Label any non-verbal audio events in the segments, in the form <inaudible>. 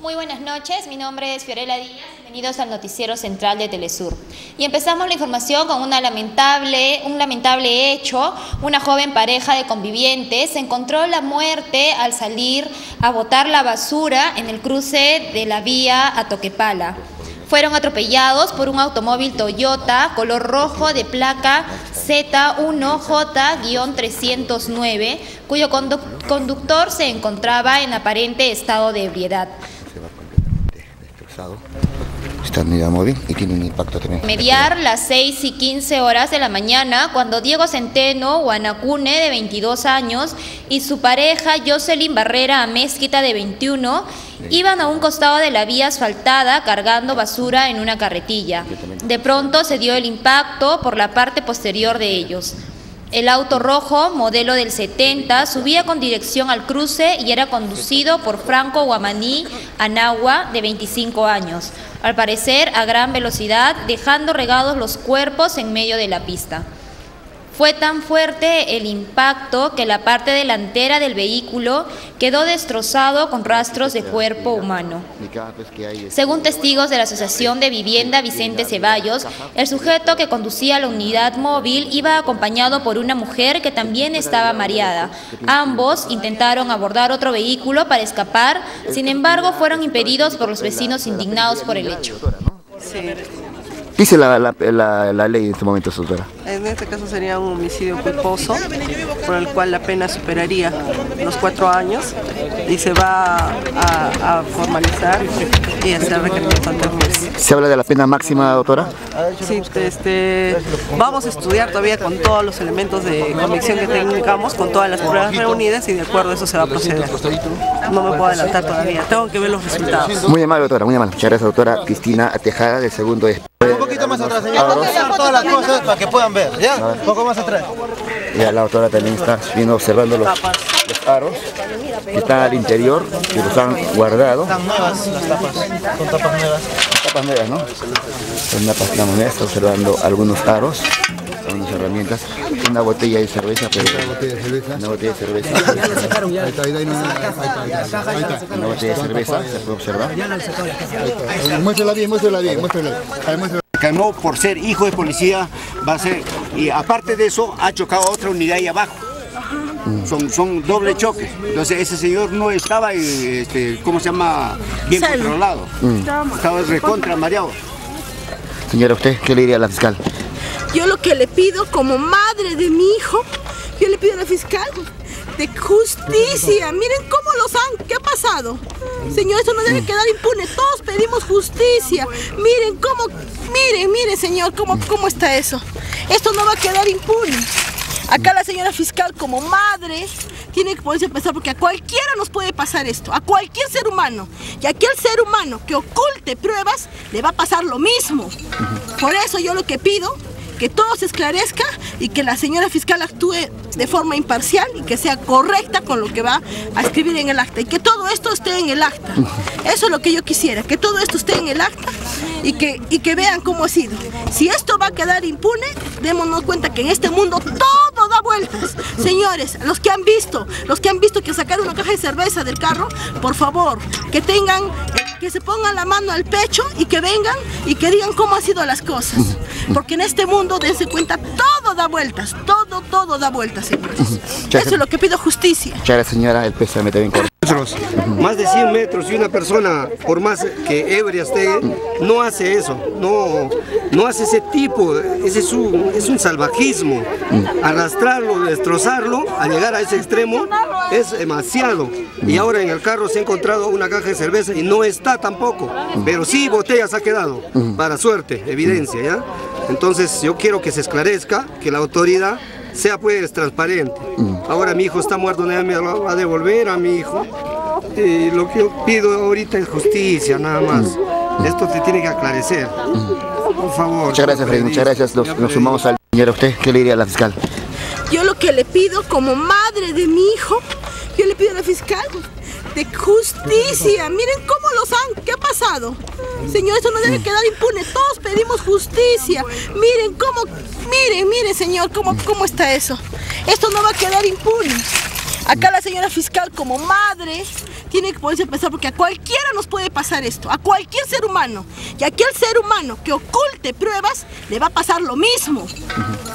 Muy buenas noches, mi nombre es Fiorella Díaz, bienvenidos al noticiero central de Telesur. Y empezamos la información con una lamentable, un lamentable hecho. Una joven pareja de convivientes encontró la muerte al salir a botar la basura en el cruce de la vía a Toquepala. Fueron atropellados por un automóvil Toyota color rojo de placa Z1J-309, cuyo conductor se encontraba en aparente estado de ebriedad. Está muy bien y tiene un impacto también. Mediar las 6 y 15 horas de la mañana cuando Diego Centeno Guanacune de 22 años y su pareja Jocelyn Barrera Amezquita de 21 iban a un costado de la vía asfaltada cargando basura en una carretilla. De pronto se dio el impacto por la parte posterior de ellos. El auto rojo, modelo del 70, subía con dirección al cruce y era conducido por Franco Guamaní Anagua, de 25 años, al parecer a gran velocidad, dejando regados los cuerpos en medio de la pista. Fue tan fuerte el impacto que la parte delantera del vehículo quedó destrozado con rastros de cuerpo humano. Según testigos de la Asociación de Vivienda Vicente Ceballos, el sujeto que conducía la unidad móvil iba acompañado por una mujer que también estaba mareada. Ambos intentaron abordar otro vehículo para escapar, sin embargo fueron impedidos por los vecinos indignados por el hecho. Dice la, la, ley en este momento, doctora? En este caso sería un homicidio culposo, por el cual la pena superaría los cuatro años y se va a, formalizar y hacer requerimiento ante juez. ¿Se habla de la pena máxima, doctora? Sí, este, vamos a estudiar todavía con todos los elementos de convicción que tengamos, con todas las pruebas reunidas y de acuerdo a eso se va a proceder. No me puedo adelantar todavía, tengo que ver los resultados. Muy amable, doctora, muy amable. Muchas gracias, doctora Cristina Tejada, del segundo Un poquito más atrás, señor. todas las cosas para que puedan ver, ¿ya? Un poco más atrás. Ya la doctora también está viendo observando los, los aros que están al interior, que los han guardado. Están nuevas las tapas, son tapas nuevas. Tapas nuevas, ¿no? Son tapas nuevas, está observando algunos aros, algunas herramientas, una botella de cerveza, pero una botella de cerveza, una botella de cerveza. Ahí está, ahí está, Una botella de cerveza, se puede observar. Muéstrala bien, muéstrala bien, muéstrala. No por ser hijo de policía va a ser, y aparte de eso ha chocado a otra unidad ahí abajo. Son, son doble choque. Entonces ese señor no estaba, este, ¿cómo se llama? Bien controlado. Estaba recontra mareado. Señora, ¿usted qué le diría a la fiscal? Yo lo que le pido como madre de mi hijo, yo le pido a la fiscal de justicia. Miren cómo los han, ¿qué ha pasado? Señor, eso no debe quedar impune. Todos pedimos justicia. Miren cómo, miren, miren, señor, cómo, cómo está eso. Esto no va a quedar impune. Acá la señora fiscal como madre tiene que ponerse a pensar porque a cualquiera nos puede pasar esto, a cualquier ser humano. Y a aquel ser humano que oculte pruebas le va a pasar lo mismo. Por eso yo lo que pido que todo se esclarezca y que la señora fiscal actúe de forma imparcial y que sea correcta con lo que va a escribir en el acta y que todo esto esté en el acta. Eso es lo que yo quisiera, que todo esto esté en el acta y que, y que vean cómo ha sido. Si esto va a quedar impune, démonos cuenta que en este mundo todo da vueltas. Señores, los que han visto, los que han visto que sacaron una caja de cerveza del carro, por favor, que tengan que se pongan la mano al pecho y que vengan y que digan cómo han sido las cosas. <laughs> Porque en este mundo, dense cuenta, todo da vueltas, todo, todo da vueltas, señores. Eso es lo que pido justicia. Muchas señora, el pésame también más de 100 metros y una persona, por más que ebria esté, no hace eso, no, no hace ese tipo, ese es un, es un salvajismo. Arrastrarlo, destrozarlo, a llegar a ese extremo es demasiado. Y ahora en el carro se ha encontrado una caja de cerveza y no está tampoco, pero sí botellas ha quedado, para suerte, evidencia, ¿ya? Entonces yo quiero que se esclarezca, que la autoridad sea pues transparente. Ahora mi hijo está muerto, nadie me va a devolver a mi hijo. Y lo que yo pido ahorita es justicia, nada más. Esto se tiene que aclarecer. Por favor. Muchas gracias, Freddy. Muchas gracias. Nos, sumamos al señor. ¿Usted qué le diría a la fiscal? Yo lo que le pido como madre de mi hijo, yo le pido a la fiscal de justicia. Miren cómo los han, ¿qué ha pasado? Señor, eso no debe quedar impune. Todos pedimos justicia. Miren cómo, miren, miren, señor, cómo, cómo está eso. Esto no va a quedar impune. Acá la señora fiscal como madre tienen que ponerse a pensar porque a cualquiera nos puede pasar esto, a cualquier ser humano. Y aquel ser humano que oculte pruebas le va a pasar lo mismo.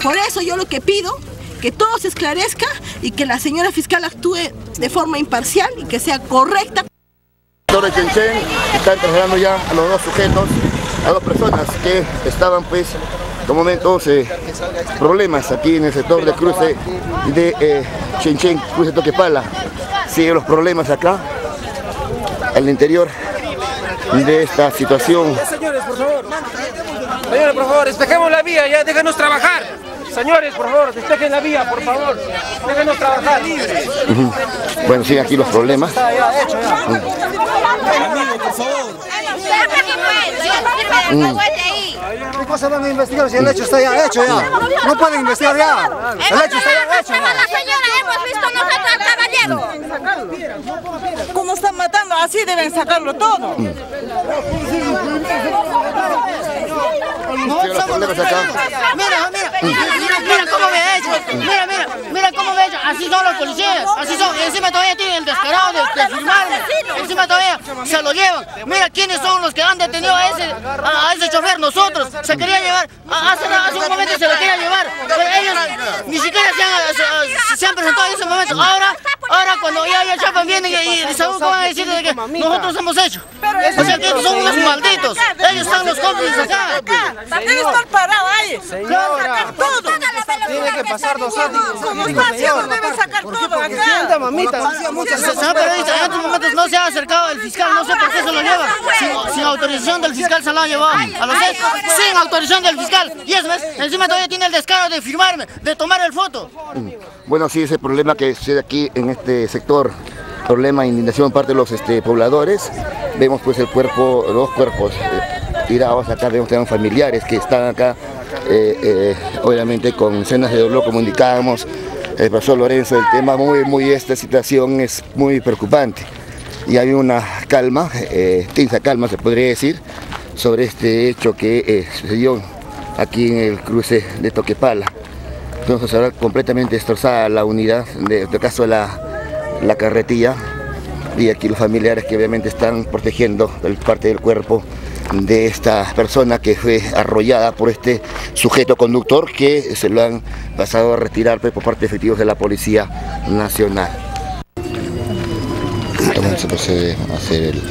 Por eso yo lo que pido que todo se esclarezca y que la señora fiscal actúe de forma imparcial y que sea correcta. de Chenchen están trasladando ya a los dos sujetos, a dos personas que estaban pues momentos eh, problemas aquí en el sector de cruce de eh, Chenchen, cruce Toquepala. Siguen los problemas acá, al interior de esta situación. Señores, por favor. Señores, por favor, despejemos la vía, ya déjanos trabajar. Señores, por favor, despejen la vía, por favor. Déjenos trabajar libre. Bueno, sí, aquí los problemas. Amigo, por favor. ¿Qué cosa van a investigar si el hecho está ya hecho ya? No pueden investigar ya. El hecho está ya hecho. La señora hemos visto nosotros al caballero. ¿Cómo están matando? Así deben sacarlo todo. No, Mira, mira mira cómo me hecho, mira, mira, mira cómo me hecho, así son los policías, así son, encima todavía tienen el descarado de, de firmarme, encima todavía se lo llevan, mira quiénes son los que han detenido a ese, a, ese chofer, nosotros, se quería llevar, hace, hace un momento se lo quería llevar, ellos ni siquiera se han, se, han presentado en ese momento, ahora, ahora cuando ya, ya chapan vienen y, y ¿saben cómo van a decir de que nosotros hemos hecho? O sea que son unos malditos, ellos están los cómplices acá. También estar parado ahí, sacar todo. Tiene que pasar dos años. Como está haciendo, debe sacar todo acá. mamita. En estos momentos no se ha acercado el fiscal, no sé por qué se lo lleva. Sin, autorización del fiscal se lo ha llevado. A los seis, sin autorización del fiscal. Y es más, encima todavía tiene el descaro de firmarme, de tomar el foto. Bueno, sí, ese problema que sucede aquí en este sector problema de indignación parte de los este, pobladores. Vemos pues el cuerpo, los cuerpos eh, tirados acá, vemos también familiares que están acá eh, eh, obviamente con escenas de dolor como indicábamos el profesor Lorenzo, el tema muy, muy, esta situación es muy preocupante y hay una calma, eh, tensa calma se podría decir, sobre este hecho que sucedió aquí en el cruce de Toquepala. Entonces ahora completamente destrozada la unidad, de, este caso la, la carretilla, y aquí los familiares que obviamente están protegiendo parte del cuerpo de esta persona que fue arrollada por este sujeto conductor que se lo han pasado a retirar pues, por parte de efectivos de la Policía Nacional. Se procede a hacer el...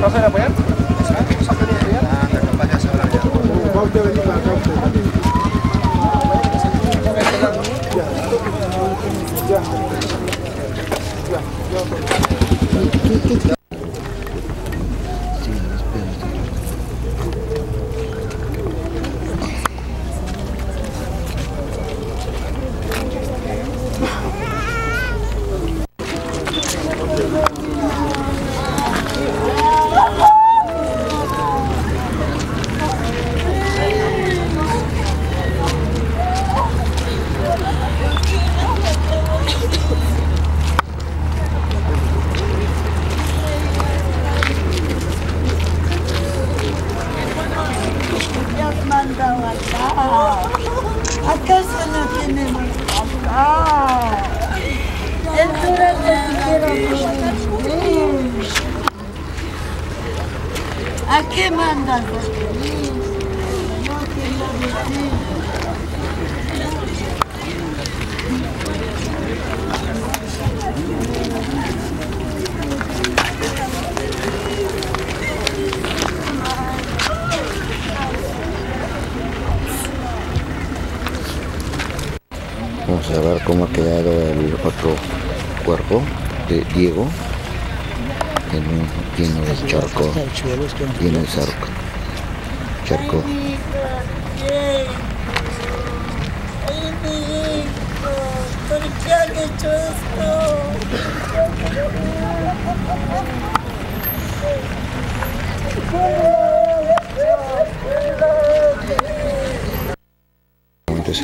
¿Vas a apoyar?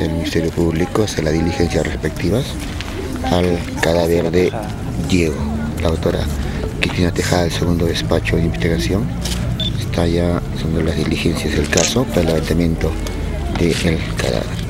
El Ministerio Público hace las diligencias respectivas al cadáver de Diego. La doctora Cristina Tejada del segundo despacho de investigación está ya haciendo las diligencias del caso para el levantamiento del cadáver.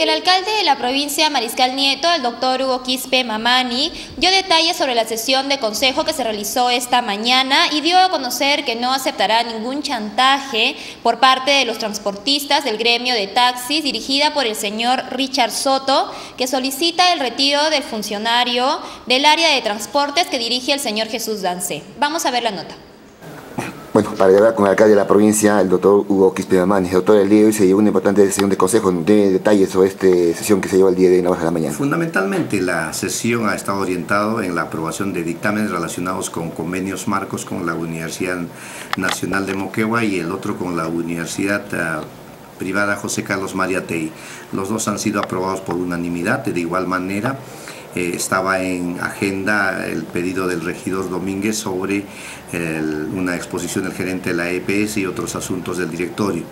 El alcalde de la provincia Mariscal Nieto, el doctor Hugo Quispe Mamani, dio detalles sobre la sesión de consejo que se realizó esta mañana y dio a conocer que no aceptará ningún chantaje por parte de los transportistas del gremio de taxis dirigida por el señor Richard Soto, que solicita el retiro del funcionario del área de transportes que dirige el señor Jesús Dance. Vamos a ver la nota. Bueno, para hablar con el alcalde de la provincia, el doctor Hugo Quispe Doctor, el día de hoy se llevó una importante sesión de consejo. ¿Tiene detalles sobre esta sesión que se llevó el día de hoy de la mañana? Fundamentalmente, la sesión ha estado orientada en la aprobación de dictámenes relacionados con convenios marcos con la Universidad Nacional de Moquegua y el otro con la Universidad uh, Privada José Carlos Mariatei. Los dos han sido aprobados por unanimidad, de igual manera eh, estaba en agenda el pedido del regidor Domínguez sobre una exposición del gerente de la EPS y otros asuntos del directorio.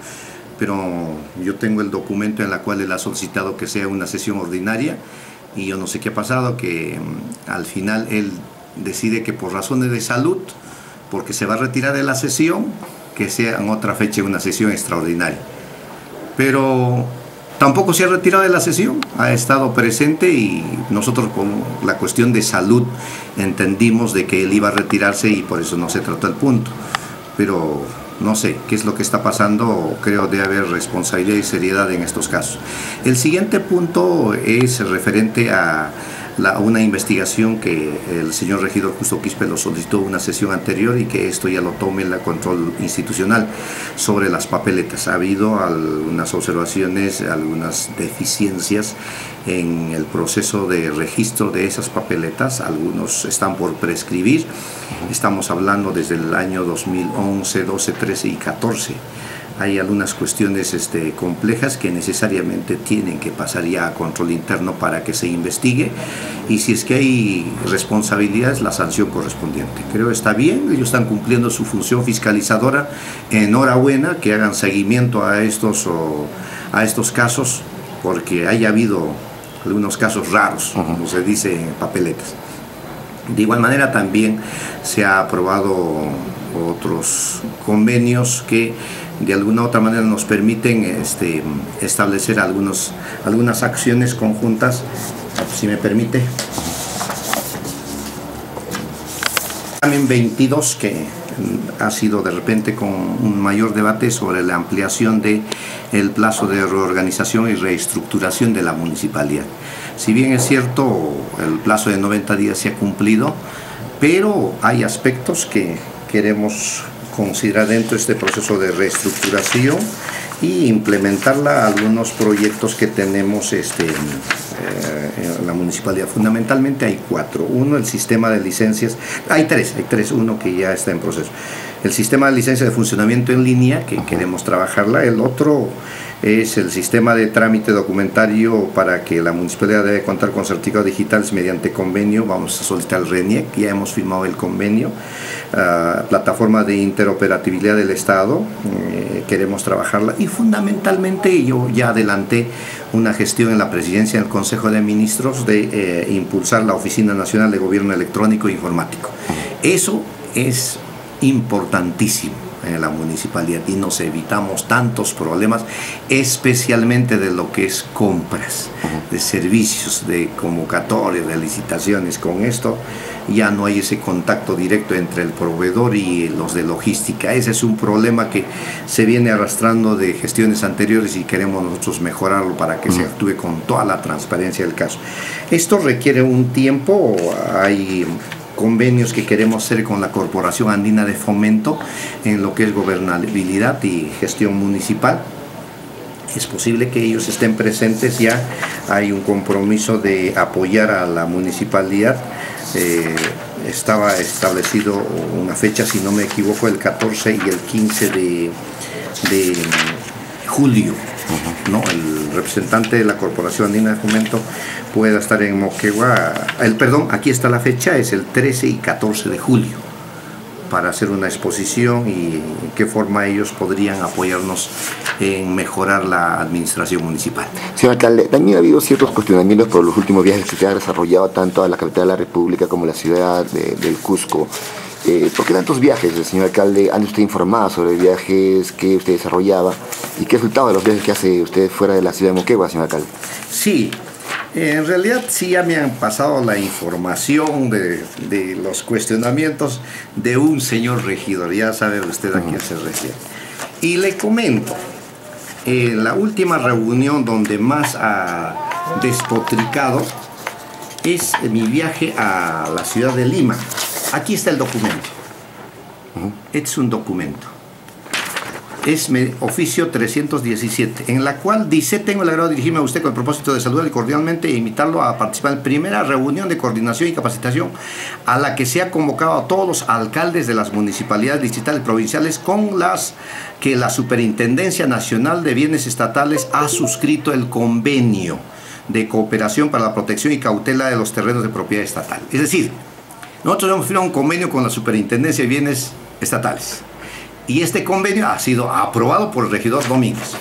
Pero yo tengo el documento en la cual él ha solicitado que sea una sesión ordinaria y yo no sé qué ha pasado, que mm, al final él decide que por razones de salud, porque se va a retirar de la sesión, que sea en otra fecha una sesión extraordinaria. Pero Tampoco se ha retirado de la sesión, ha estado presente y nosotros con la cuestión de salud entendimos de que él iba a retirarse y por eso no se trató el punto. Pero no sé qué es lo que está pasando, creo de haber responsabilidad y seriedad en estos casos. El siguiente punto es referente a una investigación que el señor regidor Justo Quispe lo solicitó una sesión anterior y que esto ya lo tome la control institucional sobre las papeletas. Ha habido algunas observaciones, algunas deficiencias en el proceso de registro de esas papeletas, algunos están por prescribir, estamos hablando desde el año 2011, 12, 13 y 14 hay algunas cuestiones este, complejas que necesariamente tienen que pasar ya a control interno para que se investigue y si es que hay responsabilidades, la sanción correspondiente. Creo que está bien, ellos están cumpliendo su función fiscalizadora, enhorabuena que hagan seguimiento a estos, a estos casos porque haya habido algunos casos raros, como se dice en papeletas. De igual manera también se ha aprobado otros convenios que de alguna u otra manera nos permiten este, establecer algunos, algunas acciones conjuntas, si me permite. También 22 que ha sido de repente con un mayor debate sobre la ampliación de el plazo de reorganización y reestructuración de la municipalidad. Si bien es cierto, el plazo de 90 días se ha cumplido, pero hay aspectos que queremos considerar dentro de este proceso de reestructuración y implementarla algunos proyectos que tenemos este, eh, en la municipalidad. Fundamentalmente hay cuatro. Uno, el sistema de licencias. Hay tres, hay tres. Uno que ya está en proceso. El sistema de licencia de funcionamiento en línea, que queremos trabajarla. El otro es el sistema de trámite documentario para que la municipalidad debe contar con certificados digitales mediante convenio. Vamos a solicitar el RENIEC, ya hemos firmado el convenio. Ah, plataforma de interoperatividad del Estado, eh, queremos trabajarla. Y fundamentalmente yo ya adelanté una gestión en la presidencia del Consejo de Ministros de eh, impulsar la Oficina Nacional de Gobierno Electrónico e Informático. Eso es importantísimo en la municipalidad y nos evitamos tantos problemas, especialmente de lo que es compras, de servicios, de convocatorias, de licitaciones. Con esto ya no hay ese contacto directo entre el proveedor y los de logística. Ese es un problema que se viene arrastrando de gestiones anteriores y queremos nosotros mejorarlo para que se actúe con toda la transparencia del caso. Esto requiere un tiempo, hay convenios que queremos hacer con la Corporación Andina de Fomento en lo que es gobernabilidad y gestión municipal. Es posible que ellos estén presentes ya, hay un compromiso de apoyar a la municipalidad. Eh, estaba establecido una fecha, si no me equivoco, el 14 y el 15 de, julio. ¿No? El representante de la Corporación Andina de Fomento pueda estar en Moquegua. El, perdón, aquí está la fecha, es el 13 y 14 de julio para hacer una exposición y qué forma ellos podrían apoyarnos en mejorar la administración municipal. Señor alcalde, también ha habido ciertos cuestionamientos por los últimos viajes que se han desarrollado tanto a la capital de la República como a la ciudad del Cusco. Eh, ¿Por qué tantos viajes, señor alcalde? ¿Han usted informado sobre viajes que usted desarrollaba y qué resultado de los viajes que hace usted fuera de la ciudad de Moquegua, señor alcalde? Sí, en realidad sí ya me han pasado la información de, de, los cuestionamientos de un señor regidor, ya sabe usted a quién se refiere. Y le comento, en la última reunión donde más ha despotricado es mi viaje a la ciudad de Lima. Aquí está el documento. Es un documento es oficio 317, en la cual dice, tengo el agrado de dirigirme a usted con el propósito de saludarle cordialmente e invitarlo a participar en la primera reunión de coordinación y capacitación a la que se ha convocado a todos los alcaldes de las municipalidades distritales provinciales con las que la Superintendencia Nacional de Bienes Estatales ha suscrito el convenio de cooperación para la protección y cautela de los terrenos de propiedad estatal. Es decir, nosotros hemos firmado un convenio con la Superintendencia de Bienes Estatales y este convenio ha sido aprobado por el regidor Domínguez.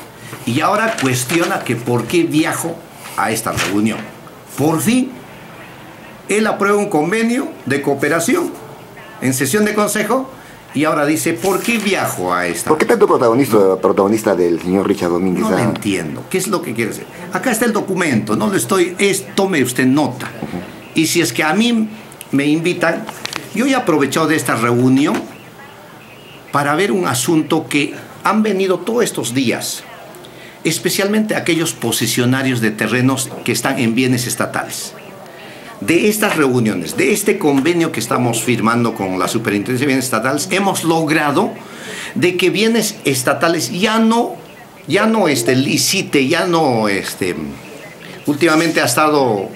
Y ahora cuestiona que por qué viajo a esta reunión. Por fin, él aprueba un convenio de cooperación en sesión de consejo y ahora dice, ¿por qué viajo a esta? ¿Por qué tanto protagonista, protagonista del señor Richard Domínguez? No lo entiendo. ¿Qué es lo que quiere decir? Acá está el documento, no lo estoy, es, tome usted nota. Y si es que a mí me invitan, yo he aprovechado de esta reunión para ver un asunto que han venido todos estos días, especialmente aquellos posicionarios de terrenos que están en bienes estatales. De estas reuniones, de este convenio que estamos firmando con la Superintendencia de Bienes Estatales, hemos logrado de que bienes estatales ya no, ya no este, licite, ya no, este, últimamente ha estado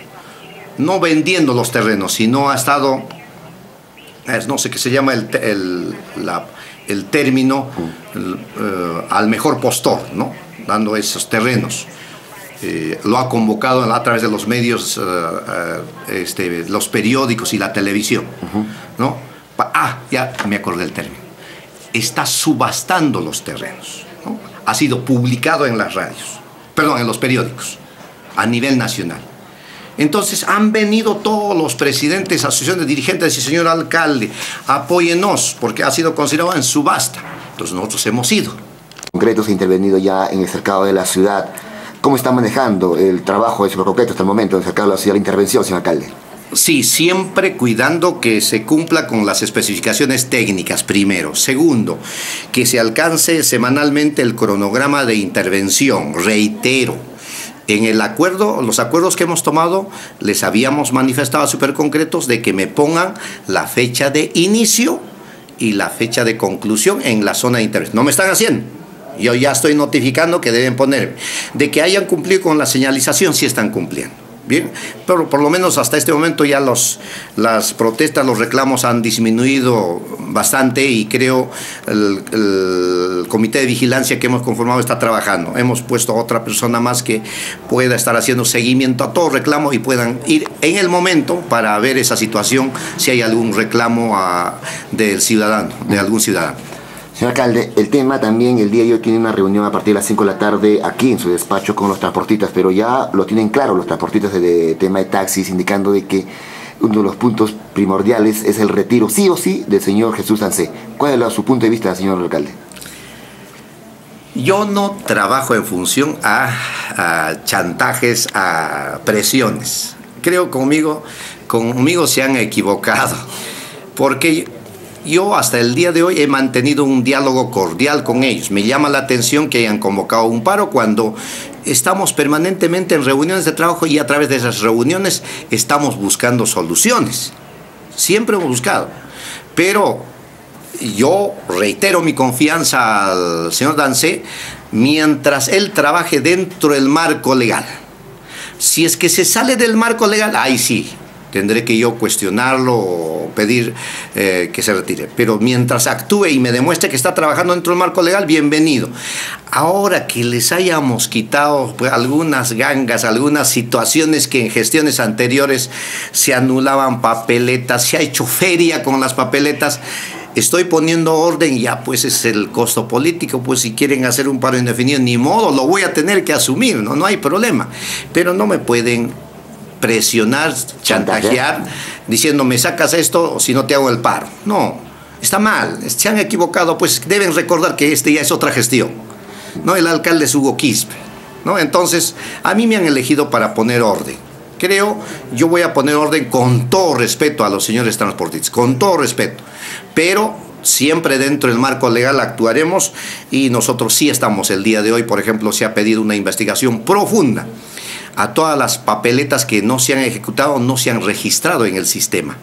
no vendiendo los terrenos, sino ha estado, no sé qué se llama el, el término eh, al mejor postor, ¿no? dando esos terrenos. Eh, lo ha convocado a través de los medios, eh, este, los periódicos y la televisión. ¿no? Ah, ya me acordé del término. Está subastando los terrenos. Ha sido publicado en las radios, perdón, en los periódicos, a nivel nacional. Entonces han venido todos los presidentes, asociaciones, dirigentes y señor alcalde, apóyenos, porque ha sido considerado en subasta. Entonces nosotros hemos ido. Concretos ha intervenido ya en el cercado de la ciudad. ¿Cómo está concreto el trabajo de concreto hasta el momento en el cercado de la ciudad, la intervención, señor alcalde? Sí, siempre cuidando que se cumpla con las especificaciones técnicas, primero. Segundo, que se alcance semanalmente el cronograma de intervención, reitero en el acuerdo, los acuerdos que hemos tomado, les habíamos manifestado súper concretos de que me pongan la fecha de inicio y la fecha de conclusión en la zona de interés. No me están haciendo. Yo ya estoy notificando que deben poner. De que hayan cumplido con la señalización, sí están cumpliendo. Bien, pero por lo menos hasta este momento ya los, las protestas, los reclamos han disminuido bastante y creo el, el comité de vigilancia que hemos conformado está trabajando. Hemos puesto a otra persona más que pueda estar haciendo seguimiento a todo reclamo y puedan ir en el momento para ver esa situación si hay algún reclamo a, del ciudadano, de algún ciudadano. Señor alcalde, el tema también el día de hoy tiene una reunión a partir de las 5 de la tarde aquí en su despacho con los transportistas, pero ya lo tienen claro los transportistas de, tema de taxis, indicando de que uno de los puntos primordiales es el retiro, sí o sí, del señor Jesús Ancé. ¿Cuál es su punto de vista, señor alcalde? Yo no trabajo en función a, chantajes, a presiones. Creo conmigo, conmigo se han equivocado, porque yo hasta el día de hoy he mantenido un diálogo cordial con ellos. Me llama la atención que hayan convocado un paro cuando estamos permanentemente en reuniones de trabajo y a través de esas reuniones estamos buscando soluciones. Siempre hemos buscado. Pero yo reitero mi confianza al señor Dancé mientras él trabaje dentro del marco legal. Si es que se sale del marco legal, ahí sí, tendré que yo cuestionarlo o pedir eh, que se retire. Pero mientras actúe y me demuestre que está trabajando dentro del marco legal, bienvenido. Ahora que les hayamos quitado pues, algunas gangas, algunas situaciones que en gestiones anteriores se anulaban papeletas, se ha hecho feria con las papeletas, estoy poniendo orden ya pues es el costo político, pues si quieren hacer un paro indefinido, ni modo, lo voy a tener que asumir, no, no hay problema. Pero no me pueden presionar, chantajear, diciendo me sacas esto si no te hago el paro. No, está mal, se han equivocado, pues deben recordar que este ya es otra gestión. ¿no? El alcalde es Hugo Quispe. ¿no? Entonces, a mí me han elegido para poner orden. Creo, yo voy a poner orden con todo respeto a los señores transportistas, con todo respeto. Pero siempre dentro del marco legal actuaremos y nosotros sí estamos el día de hoy, por ejemplo, se ha pedido una investigación profunda a todas las papeletas que no se han ejecutado, no se han registrado en el sistema.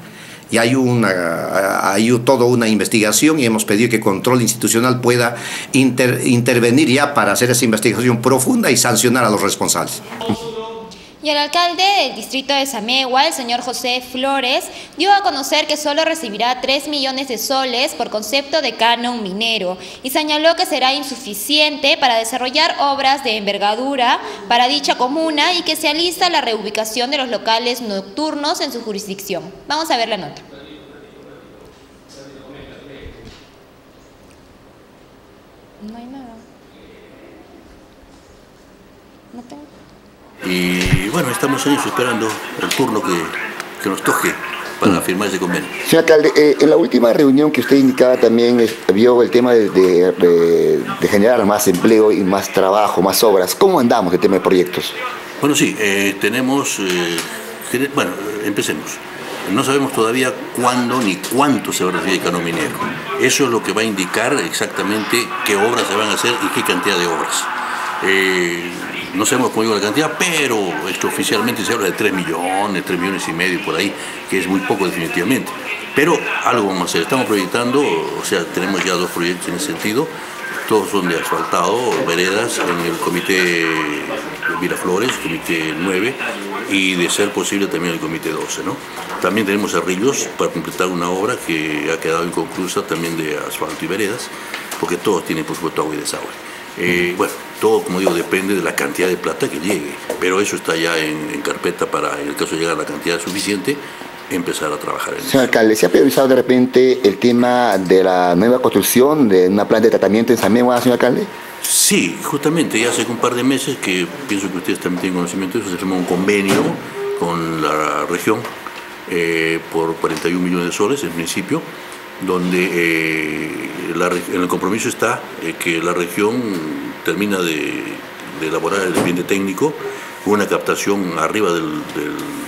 Y hay, una, hay toda una investigación y hemos pedido que Control Institucional pueda intervenir ya para hacer esa investigación profunda y sancionar a los responsables. El alcalde del distrito de Samegua, el señor José Flores, dio a conocer que solo recibirá 3 millones de soles por concepto de canon minero y señaló que será insuficiente para desarrollar obras de envergadura para dicha comuna y que se alista la reubicación de los locales nocturnos en su jurisdicción. Vamos a ver la nota. No hay nada. No tengo. Y bueno, estamos en eso, esperando el turno que, que nos toque para firmar ese convenio. Señor alcalde, eh, en la última reunión que usted indicaba también vio el tema de, de, generar más empleo y más trabajo, más obras. ¿Cómo andamos el tema de proyectos? Bueno, sí, eh, tenemos, eh, bueno, empecemos. No sabemos todavía cuándo ni cuánto se va a recibir el canon minero. Eso es lo que va a indicar exactamente qué obras se van a hacer y qué cantidad de obras. No sabemos cómo la cantidad, pero esto oficialmente se habla de 3 millones, 3 millones y medio por ahí, que es muy poco definitivamente. Pero algo vamos a hacer. Estamos proyectando, o sea, tenemos ya dos proyectos en ese sentido. Todos son de asfaltado, veredas, en el comité de Miraflores, comité 9, y de ser posible también el comité 12. ¿no? También tenemos arrillos para completar una obra que ha quedado inconclusa también de asfalto y veredas, porque todos tienen por supuesto agua y desagüe. Eh, bueno, todo, como digo, depende de la cantidad de plata que llegue, pero eso está ya en, carpeta para, en el caso de llegar a la cantidad suficiente, empezar a trabajar en Señor alcalde, ¿se ha priorizado de repente el tema de la nueva construcción de una planta de tratamiento en San Miguel, señor alcalde? Sí, justamente, ya hace un par de meses que pienso que ustedes también tienen conocimiento de eso, se firmó un convenio con la región eh, por 41 millones de soles en principio, donde eh, en el compromiso está eh, que la región termina de, elaborar el ambiente técnico una captación arriba del,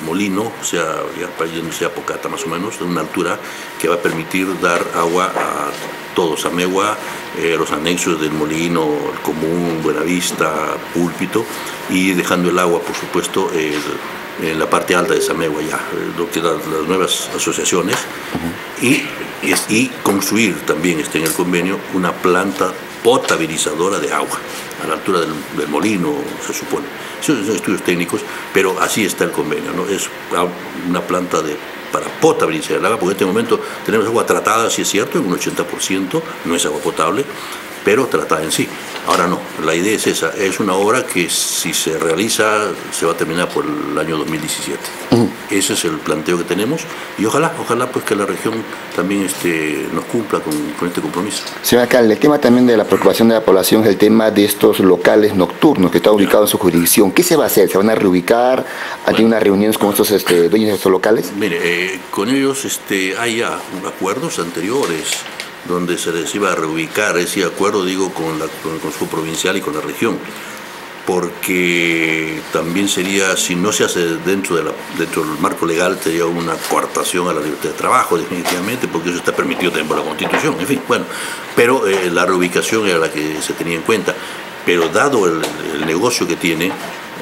molino, o sea, ya sea Pocata más o menos, de una altura que va a permitir dar agua a todos, a Megua, eh, los anexos del molino, el común, Buenavista, Púlpito, y dejando el agua, por supuesto, en la parte alta de Samegua ya, lo que las, las nuevas asociaciones, y y construir también está en el convenio una planta potabilizadora de agua a la altura del, molino, se supone. Esos son estudios técnicos, pero así está el convenio, ¿no? Es una planta de, para potabilizar el agua, porque en este momento tenemos agua tratada, si es cierto, en un 80%, no es agua potable, pero tratada en sí. Ahora no, la idea es esa, es una obra que si se realiza se va a terminar por el año 2017. Ese es el planteo que tenemos y ojalá, ojalá pues que la región también este, nos cumpla con, este compromiso. Señor alcalde, el tema también de la preocupación de la población es el tema de estos locales nocturnos que están ubicados en su jurisdicción. ¿Qué se va a hacer? ¿Se van a reubicar? ¿Hay bueno. unas reuniones con estos este, dueños de estos locales? Mire, eh, con ellos este, hay ya acuerdos anteriores donde se les iba a reubicar ese acuerdo, digo, con, la, con el Consejo Provincial y con la región, porque también sería, si no se hace dentro, de la, dentro del marco legal, sería una coartación a la libertad de trabajo, definitivamente, porque eso está permitido también por la Constitución, en fin, bueno, pero eh, la reubicación era la que se tenía en cuenta, pero dado el, negocio que tiene,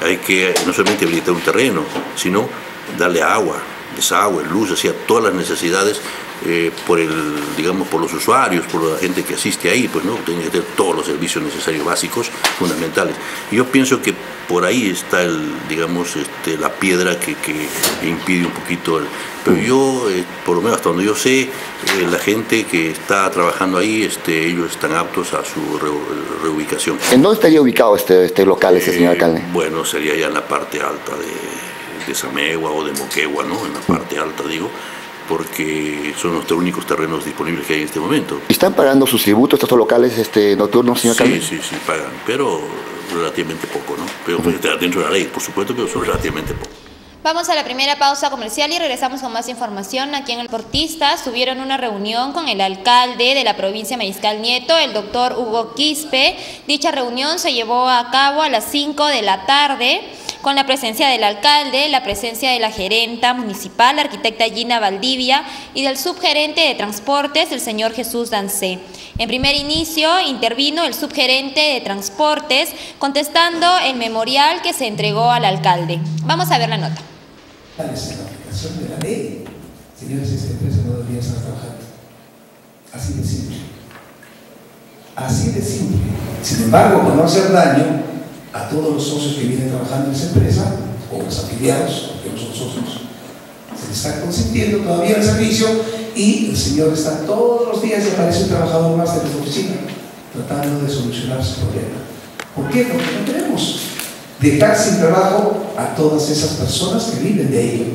hay que no solamente habilitar un terreno, sino darle agua, desagüe, luz, hacia todas las necesidades eh, por el, digamos, por los usuarios, por la gente que asiste ahí, pues no, tiene que tener todos los servicios necesarios básicos, fundamentales. Y yo pienso que por ahí está el, digamos, este, la piedra que, impide un poquito el, pero yo, eh, por lo menos hasta donde yo sé, eh, la gente que está trabajando ahí, este, ellos están aptos a su reubicación. ¿En dónde estaría ubicado este, este local, ese señor alcalde? Bueno, sería ya en la parte alta de, de Samegua o de Moquegua, ¿no? En la parte alta, digo porque son los únicos terrenos disponibles que hay en este momento. ¿Están pagando sus tributos estos locales este, nocturnos, señor Sí, sí, sí, pagan, pero relativamente poco, ¿no? Pero pues, dentro de la ley, por supuesto, pero son relativamente poco. Vamos a la primera pausa comercial y regresamos con más información. Aquí en el Portista tuvieron una reunión con el alcalde de la provincia Mariscal Nieto, el doctor Hugo Quispe. Dicha reunión se llevó a cabo a las 5 de la tarde con la presencia del alcalde, la presencia de la gerenta municipal, la arquitecta Gina Valdivia, y del subgerente de transportes, el señor Jesús Dancé. En primer inicio intervino el subgerente de transportes contestando el memorial que se entregó al alcalde. Vamos a ver la nota. la aplicación de la ley. Señores, esta empresa trabajando. Así de simple. Así de simple. Sin embargo, para no hacer daño, a todos los socios que vienen trabajando en esa empresa, o los afiliados, porque no son socios, se les está consintiendo todavía el servicio y el señor está todos los días y aparece un trabajador más de nuestra oficina tratando de solucionar su problema. ¿Por qué? Porque no queremos dejar sin trabajo a todas esas personas que viven de ello.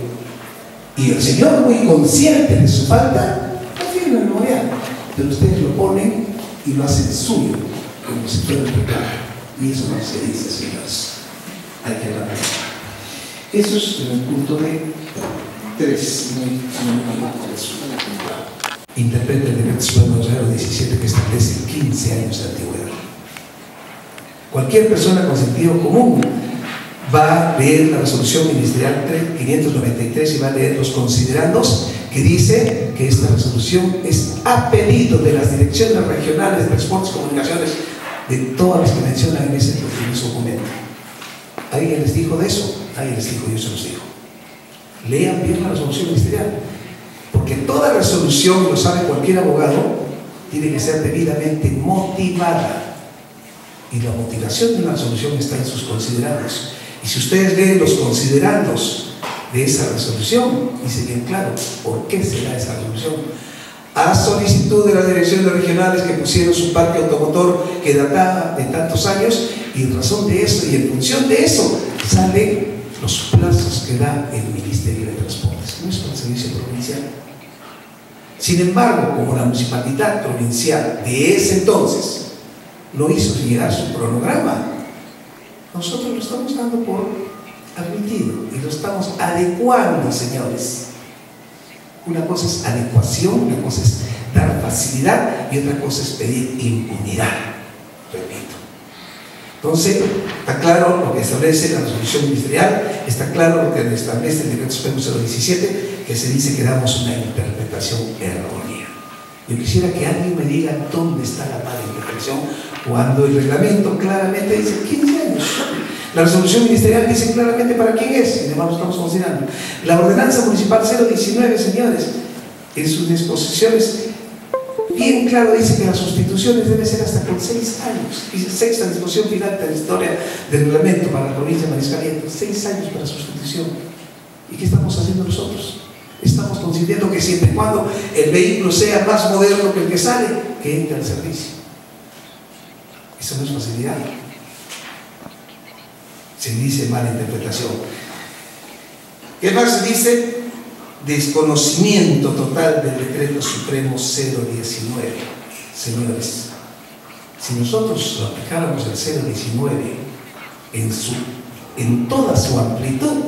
Y el Señor, muy consciente de su falta, no firma el memorial, pero ustedes lo ponen y lo hacen suyo, como si fuera un pecado. Y eso no se dice, señores. Hay que hablar. Eso es en el punto de tres. Interpreta el decreto supremo 017 que establece 15 años de antigüedad. Cualquier persona con sentido común va a leer la resolución ministerial 593 y va a leer los considerandos que dice que esta resolución es a pedido de las direcciones regionales de transportes comunicaciones de todas las que mencionan en ese, documento. ¿Alguien les dijo de eso? Alguien les dijo, yo se los digo. Lean bien la resolución ministerial. Porque toda resolución, lo sabe cualquier abogado, tiene que ser debidamente motivada. Y la motivación de una resolución está en sus considerandos. Y si ustedes leen los considerandos de esa resolución, dice bien claro por qué se da esa resolución a solicitud de las direcciones regionales que pusieron su parque automotor que databa de tantos años y en razón de eso y en función de eso salen los plazos que da el Ministerio de Transportes, no es para el servicio provincial. Sin embargo, como la municipalidad provincial de ese entonces no hizo llegar su cronograma, nosotros lo estamos dando por admitido y lo estamos adecuando, señores. Una cosa es adecuación, una cosa es dar facilidad y otra cosa es pedir impunidad. Entonces, está claro lo que establece la resolución ministerial, está claro lo que establece el decreto supremo 017, que se dice que damos una interpretación errónea. Yo quisiera que alguien me diga dónde está la mala interpretación cuando el reglamento claramente dice 15 años. La resolución ministerial dice claramente para quién es, sin embargo estamos considerando. La ordenanza municipal 019, señores, en sus disposiciones, bien claro dice que las sustituciones deben ser hasta con seis años. Dice sexta disposición final de la historia del reglamento para la provincia de Mariscaliente, seis años para sustitución. ¿Y qué estamos haciendo nosotros? Estamos considerando que siempre y cuando el vehículo sea más moderno que el que sale, que entre al servicio. Eso no es facilidad se dice mala interpretación. ¿Qué más se dice? Desconocimiento total del decreto supremo 019. Señores, si nosotros aplicáramos el 019 en, su, en toda su amplitud,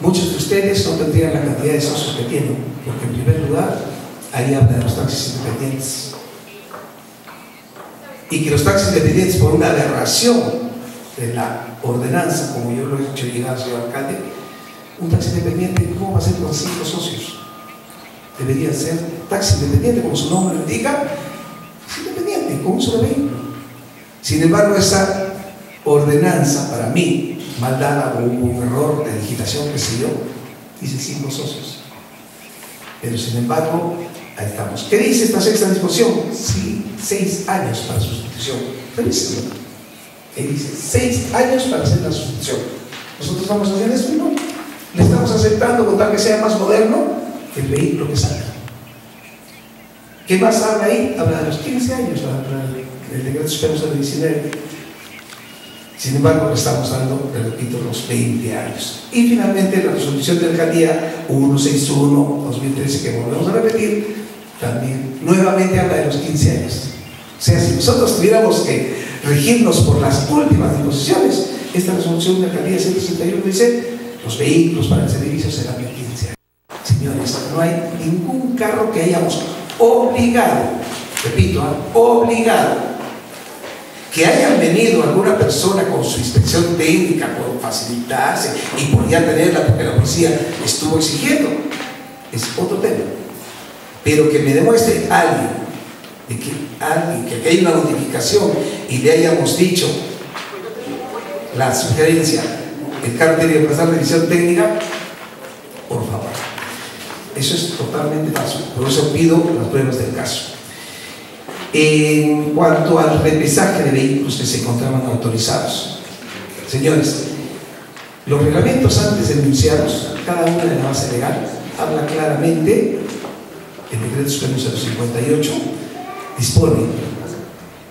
muchos de ustedes no tendrían la cantidad de socios que tienen, porque en primer lugar, ahí habla de los taxis independientes. Y que los taxis independientes, por una aberración de la ordenanza, como yo lo he hecho llegar, señor alcalde, un taxi independiente, ¿cómo va a ser con cinco socios? Debería ser taxi independiente, como su nombre lo indica, independiente, con un solo vehículo. Sin embargo, esa ordenanza, para mí, mal dada o un error de digitación, que sé yo, dice cinco socios. Pero sin embargo, ahí estamos. ¿Qué dice esta sexta disposición? Sí, seis años para sustitución. Revísenlo. ¿Qué dice? Seis años para hacer la sustitución. Nosotros vamos a hacer esto, ¿no? Le estamos aceptando con tal que sea más moderno el vehículo que salga. ¿Qué más habla ahí? Habla de los 15 años, el decreto supremo de 19. Sin embargo, le estamos dando, repito, los 20 años. Y finalmente, la resolución de alcaldía 161-2013, que volvemos a repetir, también nuevamente habla de los 15 años. O sea, si nosotros tuviéramos que regirnos por las últimas disposiciones, esta resolución de alcaldía 161 dice, los vehículos para el servicio serán de 15 años. Señores, no hay ningún carro que hayamos obligado, repito, ¿ah? obligado, que hayan venido alguna persona con su inspección técnica por facilitarse y por tenerla porque la policía estuvo exigiendo, es otro tema. Pero que me demuestre alguien, de que alguien, que hay una notificación y le hayamos dicho la sugerencia, el carro tiene que pasar revisión técnica, por favor. Eso es totalmente falso. Por eso pido las pruebas del caso. En cuanto al repesaje de vehículos que se encontraban autorizados, señores, los reglamentos antes denunciados, cada una de la base legal, habla claramente, el decreto supremo 058 dispone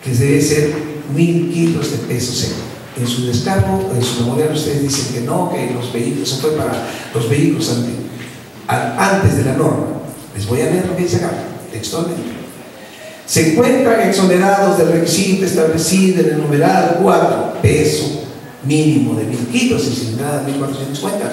que debe ser mil kilos de peso seco. En su descargo, en su memorial, ustedes dicen que no, que los vehículos, eso fue para los vehículos antes de la norma. Les voy a leer lo que dice acá, textualmente se encuentran exonerados del requisito establecido en el numeral 4, peso mínimo de 1000 kilos y cilindrada 1450,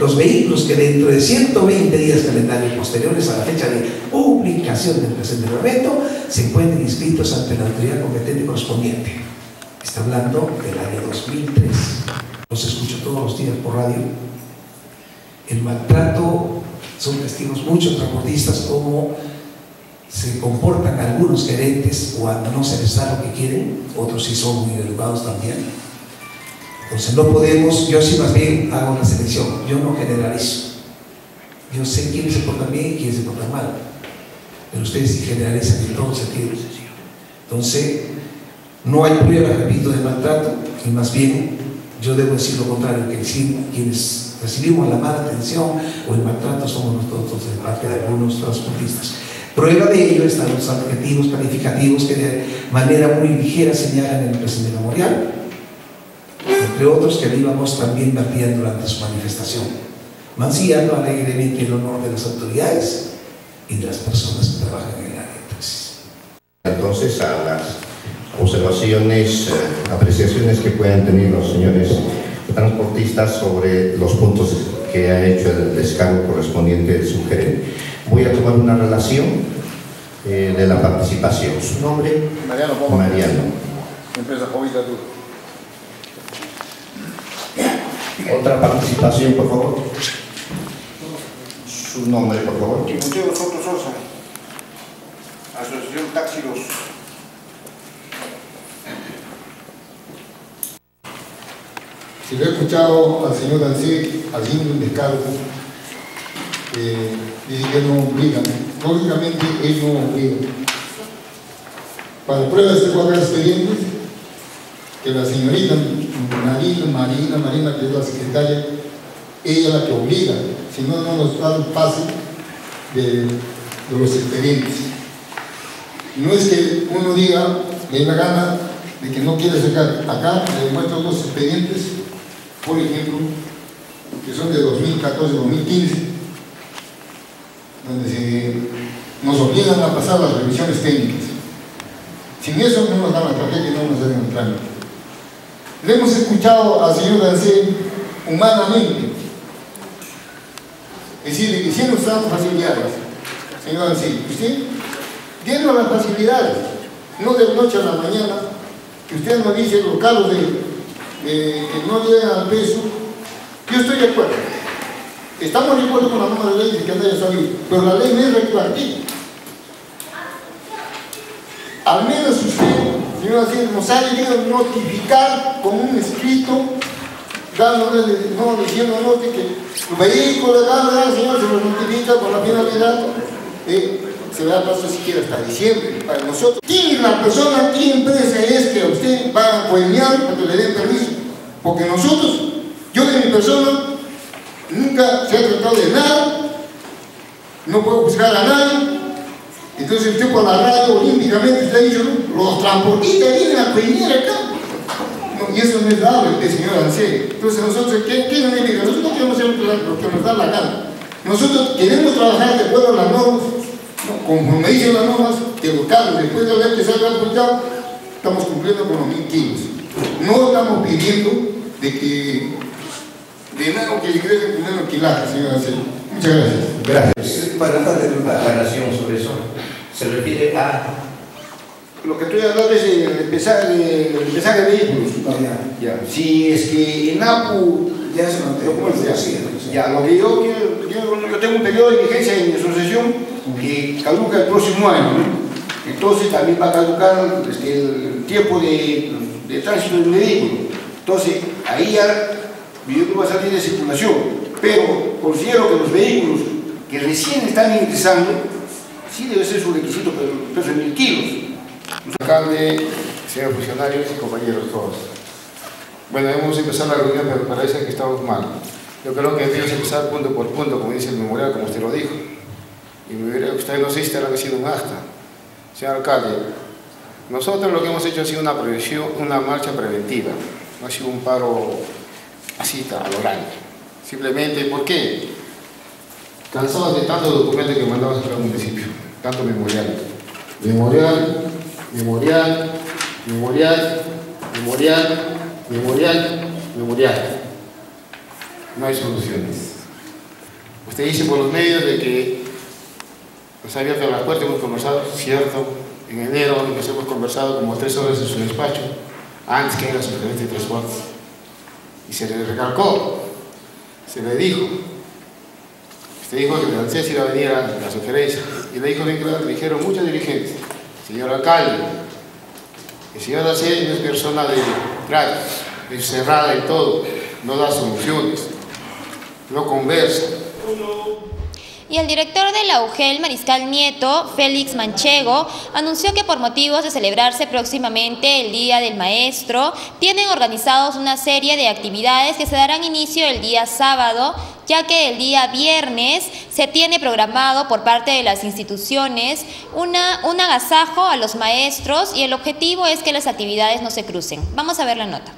los vehículos que dentro de 120 días calendarios posteriores a la fecha de publicación del presente reglamento se encuentren inscritos ante la autoridad competente correspondiente. Está hablando del año 2003. Los escucho todos los días por radio. El maltrato, son testigos muchos transportistas como se comportan algunos gerentes cuando no se les da lo que quieren, otros sí son muy educados también. Entonces no podemos, yo sí más bien hago una selección, yo no generalizo. Yo sé quiénes se portan bien y quiénes se portan mal, pero ustedes sí generalizan en todos sentidos. Entonces, no hay prueba, repito, de maltrato, y más bien yo debo decir lo contrario, que quienes recibimos la mala atención o el maltrato somos nosotros de parte de algunos transportistas. Prueba de ello están los adjetivos calificativos que de manera muy ligera señalan el presente memorial, entre otros que íbamos también vertían durante su manifestación, mancillando alegremente el honor de las autoridades y de las personas que trabajan en el área Entonces, a observaciones, eh, apreciaciones que puedan tener los señores transportistas sobre los puntos que ha hecho el descargo correspondiente de su gerente. Voy a tomar una relación eh, de la participación. ¿Su nombre? Mariano. Mariano. Empresa Jovita Otra participación, por favor. Su nombre, por favor. Timoteo Soto Sosa. Asociación Taxi Si lo he escuchado al señor Dancé haciendo un descargo, eh, dice que no obligan. Lógicamente, él no obliga. Para pruebas de cuatro expedientes, que la señorita Marina, Marina, Marina, que es la secretaria, ella es la que obliga, si no, no nos da el pase de, los expedientes. No es que uno diga, le dé la gana de que no quiere sacar. Acá le demuestro dos expedientes por ejemplo, que son de 2014-2015, donde nos obligan a pasar las revisiones técnicas. Sin eso no nos dan la tarjeta y no nos dan el trámite. Le hemos escuchado al señor Dancé humanamente decirle que si nos dan facilidades, señor Dancé, usted tiene las facilidades, no de noche a la mañana, que usted nos dice los carros de eh, no llega al peso, yo estoy de acuerdo. Estamos de acuerdo con la norma de ley de que haya salido, pero la ley no es retroactiva. Al menos usted, señor nos ha debido notificar con un escrito dándoles, no, diciéndonos de que los vehículos de cámara, señor, se los notifica con la finalidad de se da paso siquiera hasta diciembre para nosotros. ¿Quién la persona, qué empresa es que usted va a para que le den permiso? Porque nosotros, yo de mi persona, nunca se ha tratado de nada, no puedo buscar a nadie, entonces usted por la radio olímpicamente ha dicho, los transportistas vienen a coimear acá. No, y eso no es dado, el señor Ancel. Entonces nosotros, ¿qué, qué nos diga? Nosotros no queremos hacer lo que nos da la gana. Nosotros queremos trabajar de acuerdo a las normas, como me dicen las normas, que los después de haber que salga apuntado, estamos cumpliendo con los mil kilos. No estamos pidiendo de que de nada que ingresen primero kilaje, señor Ancel. Muchas gracias. Gracias. Para darle una aclaración sobre eso, se refiere a lo que estoy hablando es el empezar de, vehículos. Ya. Si es que en APU ya se lo Ya, lo que yo quiero, yo, yo, tengo un periodo de vigencia en mi asociación que caduca el próximo año, ¿no? Entonces también va a caducar este, el tiempo de, tránsito del vehículo. Entonces, ahí ya mi vehículo va a salir de circulación. Pero considero que los vehículos que recién están ingresando, sí debe ser su requisito, peso de mil kilos Alcalde, señores funcionarios y compañeros todos. Bueno, hemos empezado la reunión, pero parece que estamos mal. Yo creo que debemos empezar punto por punto, como dice el memorial, como usted lo dijo. Y me hubiera gustado, no sé si ha sido un acta. Señor alcalde, nosotros lo que hemos hecho ha sido una una marcha preventiva. No ha sido un paro así tan grande. Simplemente, ¿por qué? Cansados de tantos documentos que mandamos al municipio, tanto memorial. Memorial, memorial, memorial, memorial, memorial, memorial. No hay soluciones. Usted dice por los medios de que nos ha abierto las puertas, hemos conversado, cierto, en enero nos hemos conversado como tres horas en su despacho, antes que era su gerente de transporte. Y se le recalcó, se le dijo, usted dijo que el ANSES iba a venir a la sugerencia, y le dijo bien claro, le dijeron muchos dirigentes, señor alcalde, el señor Acer no es persona de trato, es cerrada en todo, no da soluciones, no conversa. Y el director de la UGEL, Mariscal Nieto, Félix Manchego, anunció que por motivos de celebrarse próximamente el Día del Maestro, tienen organizados una serie de actividades que se darán inicio el día sábado, ya que el día viernes se tiene programado por parte de las instituciones una, un agasajo a los maestros y el objetivo es que las actividades no se crucen. Vamos a ver la nota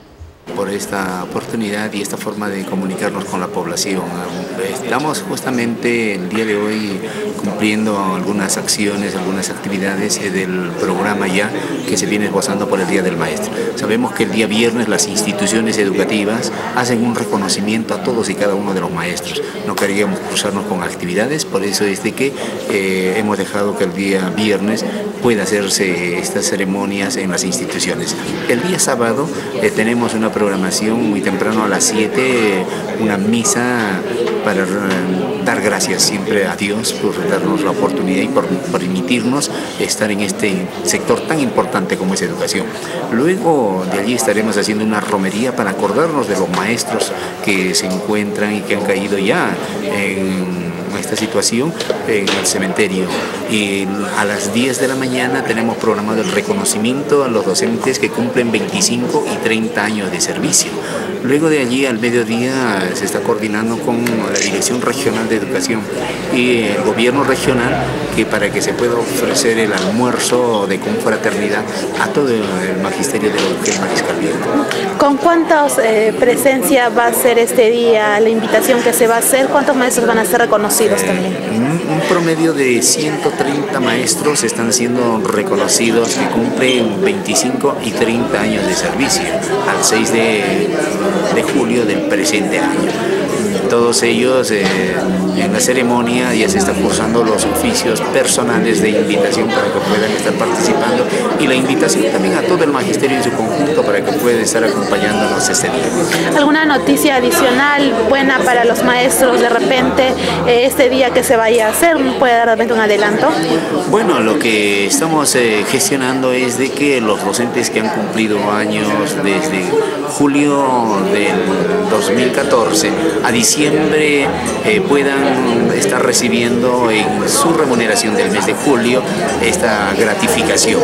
por esta oportunidad y esta forma de comunicarnos con la población. Estamos justamente el día de hoy cumpliendo algunas acciones, algunas actividades del programa ya que se viene esbozando por el Día del Maestro. Sabemos que el día viernes las instituciones educativas hacen un reconocimiento a todos y cada uno de los maestros. No queríamos cruzarnos con actividades, por eso es de que eh, hemos dejado que el día viernes pueda hacerse estas ceremonias en las instituciones. El día sábado eh, tenemos una programación muy temprano a las 7, una misa para eh, dar gracias siempre a Dios por darnos la oportunidad y por permitirnos estar en este sector tan importante como es educación. Luego de allí estaremos haciendo una romería para acordarnos de los maestros que se encuentran y que han caído ya en esta situación en el cementerio. Y a las 10 de la mañana tenemos programado el reconocimiento a los docentes que cumplen 25 y 30 años de servicio. Luego de allí al mediodía se está coordinando con la Dirección Regional de Educación y el gobierno regional que para que se pueda ofrecer el almuerzo de confraternidad a todo el magisterio de la Mariscal ¿Con cuántas eh, presencia va a ser este día la invitación que se va a hacer? ¿Cuántos maestros van a ser reconocidos también? Eh, un, promedio de 130 maestros están siendo reconocidos que cumplen 25 y 30 años de servicio al 6 de, de julio del presente año todos ellos eh, en la ceremonia ya se están cursando los oficios personales de invitación para que puedan estar participando y la invitación también a todo el magisterio en su conjunto para que pueda estar acompañándonos este día. ¿Alguna noticia adicional buena para los maestros de repente eh, este día que se vaya a hacer? ¿Puede dar de repente un adelanto? Bueno, lo que estamos eh, gestionando es de que los docentes que han cumplido años desde julio del 2014 a diciembre eh, puedan estar recibiendo en su remuneración del mes de julio esta gratificación.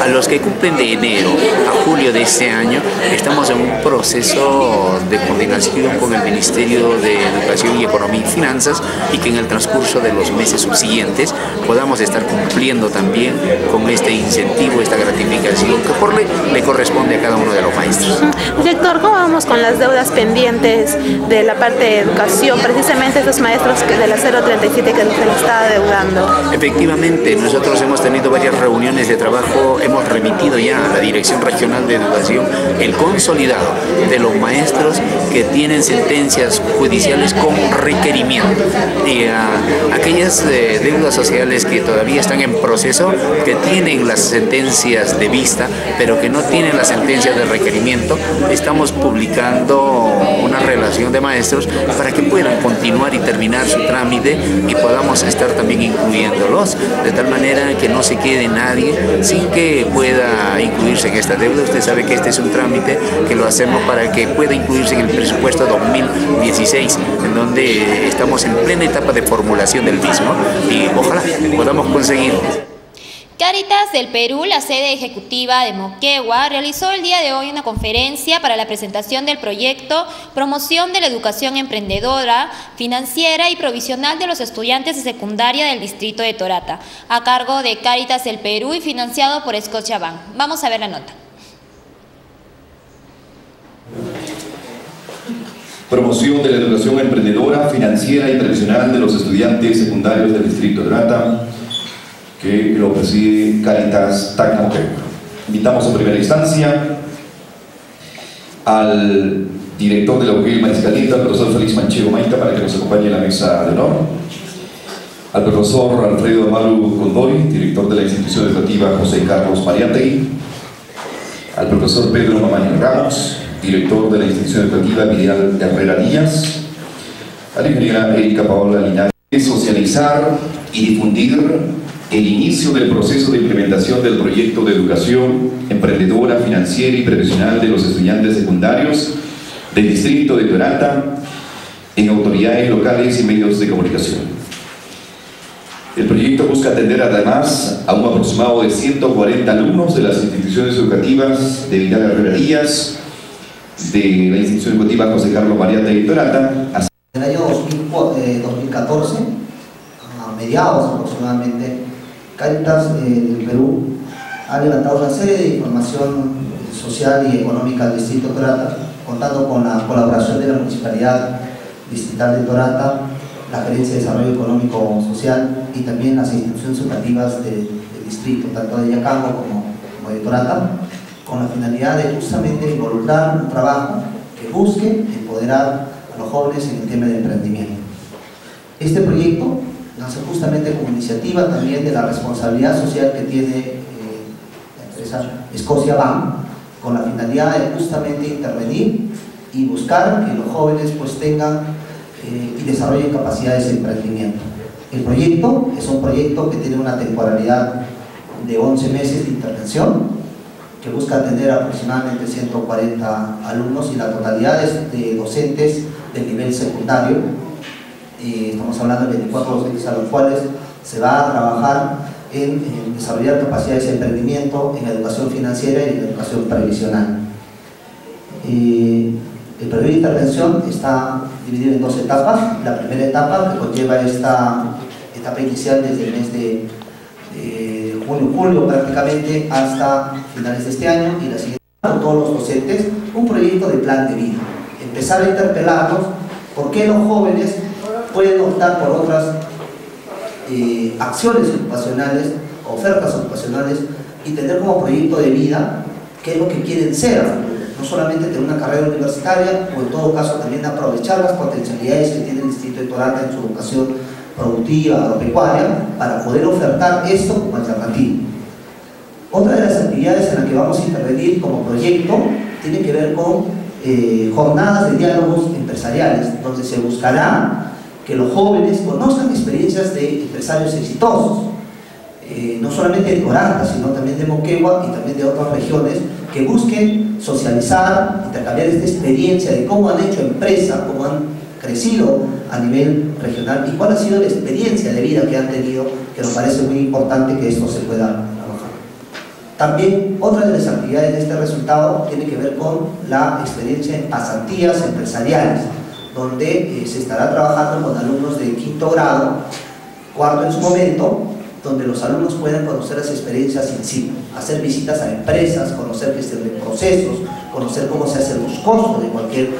A los que cumplen de enero a julio de este año, estamos en un proceso de coordinación con el Ministerio de Educación y Economía y Finanzas y que en el transcurso de los meses subsiguientes podamos estar cumpliendo también con este incentivo, esta gratificación que por ley le corresponde a cada uno de los maestros. Director, ¿cómo vamos con las deudas pendientes de la parte educación? Precisamente esos maestros de la 037 que se les está adeudando. Efectivamente, nosotros hemos tenido varias reuniones de trabajo, hemos remitido ya a la Dirección Regional de Educación el consolidado de los maestros que tienen sentencias judiciales con requerimiento y a aquellas eh, deudas sociales que todavía están en proceso, que tienen las sentencias de vista, pero que no tienen las sentencias de requerimiento, estamos publicando una relación de maestros para que puedan continuar y terminar su trámite y podamos estar también incluyéndolos, de tal manera que no se quede nadie sin que pueda incluirse en esta deuda. Usted sabe que este es un trámite que lo hacemos para que pueda incluirse en el presupuesto 2016, en donde estamos en plena etapa de formulación del mismo y ojalá podamos conseguir Caritas del Perú, la sede ejecutiva de Moquegua, realizó el día de hoy una conferencia para la presentación del proyecto Promoción de la Educación Emprendedora, Financiera y Provisional de los Estudiantes de Secundaria del Distrito de Torata, a cargo de Caritas del Perú y financiado por Scotiabank. Vamos a ver la nota. Promoción de la educación emprendedora, financiera y tradicional de los estudiantes secundarios del Distrito de Torata que lo preside Caritas Tacmoquegua. Invitamos en primera instancia al director de la UGEL Mariscalita, el profesor Félix Manchego Maita, para que nos acompañe en la mesa de honor, al profesor Alfredo Amaru Condori, director de la institución educativa José Carlos Mariategui, al profesor Pedro Mamaño Ramos, director de la institución educativa Vidal Herrera Díaz, a la ingeniera Erika Paola Linares, socializar y difundir el inicio del proceso de implementación del proyecto de educación emprendedora, financiera y profesional de los estudiantes secundarios del distrito de Torata en autoridades locales y medios de comunicación. El proyecto busca atender además a un aproximado de 140 alumnos de las instituciones educativas de Vidal Herrera Díaz, de la institución educativa José Carlos Mariata de Torata. En el año 2014, eh, a mediados aproximadamente, Caritas eh, del Perú ha levantado una serie de información social y económica del Distrito Torata, contando con la colaboración de la Municipalidad Distrital de Torata, la Gerencia de Desarrollo Económico Social y también las instituciones educativas del distrito, tanto de Yacango como, como de Torata, con la finalidad de justamente involucrar un trabajo que busque empoderar a los jóvenes en el tema del emprendimiento. Este proyecto nace justamente como iniciativa también de la responsabilidad social que tiene eh, la empresa Escocia Bank, con la finalidad de justamente intervenir y buscar que los jóvenes pues tengan eh, y desarrollen capacidades de emprendimiento. El proyecto es un proyecto que tiene una temporalidad de 11 meses de intervención, que busca atender aproximadamente 140 alumnos y la totalidad de docentes del nivel secundario estamos hablando de 24 docentes a los cuales se va a trabajar en, desarrollar capacidades de emprendimiento en educación financiera y en educación previsional. el periodo de intervención está dividido en dos etapas. La primera etapa que conlleva esta etapa inicial desde el mes de, junio, julio prácticamente hasta finales de este año y la siguiente con todos los docentes un proyecto de plan de vida. Empezar a interpelarlos por qué los jóvenes pueden optar por otras eh, acciones ocupacionales, ofertas ocupacionales y tener como proyecto de vida qué es lo que quieren ser no solamente tener una carrera universitaria, o en todo caso también aprovechar las potencialidades que tiene el Distrito Torata en su vocación productiva, agropecuaria, para poder ofertar esto como alternativa. Otra de las actividades en las que vamos a intervenir como proyecto tiene que ver con eh, jornadas de diálogos empresariales, donde se buscará que los jóvenes conozcan experiencias de empresarios exitosos, eh, no solamente de Torata, sino también de Moquegua y también de otras regiones, que busquen socializar, intercambiar esta experiencia de cómo han hecho empresa, cómo han crecido a nivel regional y cuál ha sido la experiencia de vida que han tenido, que nos parece muy importante que esto se pueda trabajar. También otra de las actividades de este resultado tiene que ver con la experiencia en pasantías empresariales, donde eh, se estará trabajando con alumnos de quinto grado, cuarto en su momento, donde los alumnos puedan conocer las experiencias in situ, hacer visitas a empresas, conocer gestión de procesos, conocer cómo se hacen los costos de cualquier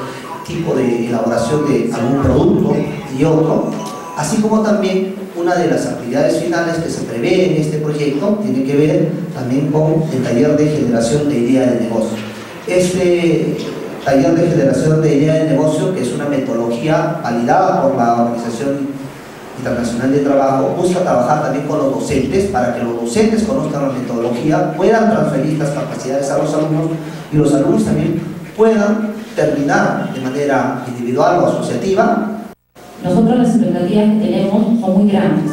tipo de elaboración de algún producto y otro, así como también una de las actividades finales que se prevé en este proyecto tiene que ver también con el taller de generación de idea de negocio. Este taller de generación de idea de negocio, que es una metodología validada por la Organización Internacional de Trabajo, busca trabajar también con los docentes para que los docentes conozcan la metodología, puedan transferir estas capacidades a los alumnos y los alumnos también puedan terminar de manera individual o asociativa. Nosotros las expectativas que tenemos son muy grandes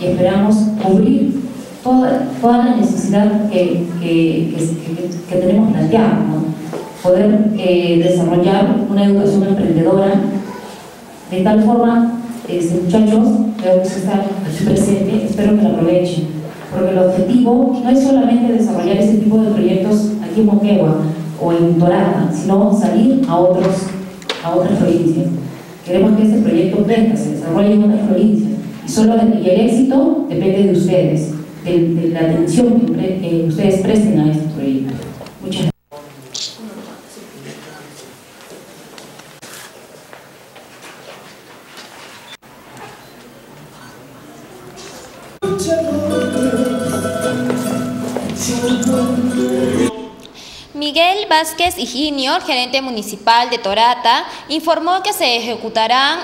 y esperamos cubrir toda, toda la necesidad que, que, que, que tenemos planteada, poder eh, desarrollar una educación emprendedora de tal forma, este, muchachos, veo que están presentes, espero que lo aprovechen, porque el objetivo no es solamente desarrollar ese tipo de proyectos aquí en Moquegua, o en Torata, sino salir a, otros, a otras provincias. Queremos que este proyecto crezca, se desarrolle en otras provincias. Y, solo, y el éxito depende de ustedes, de, la atención que, ustedes presten a este proyecto. Vázquez Higinio, gerente municipal de Torata, informó que se ejecutarán